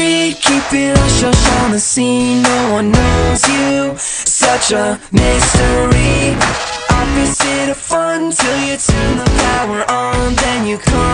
street, keeping our show on the scene. No one knows you, such a mystery. Opposite of fun till you turn the power on, then you come.